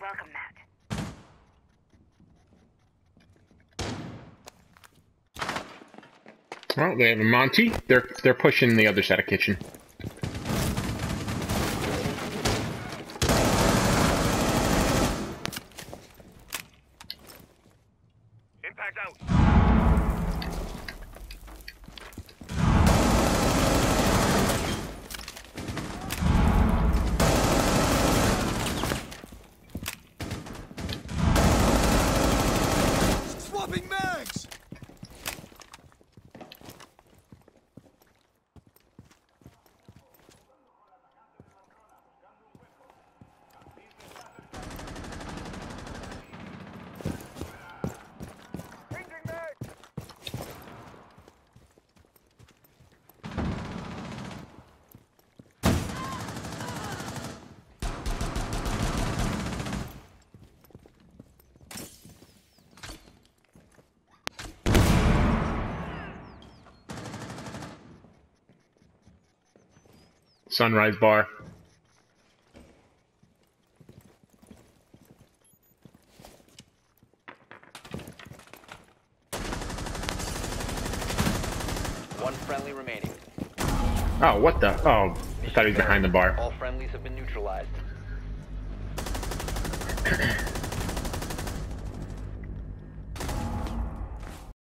welcome that. Well, they have a Monty. They're they're pushing the other side of kitchen. Impact out. Sunrise Bar. One friendly remaining. Oh, what the? Oh, I thought he was behind the bar. All friendlies have been neutralized.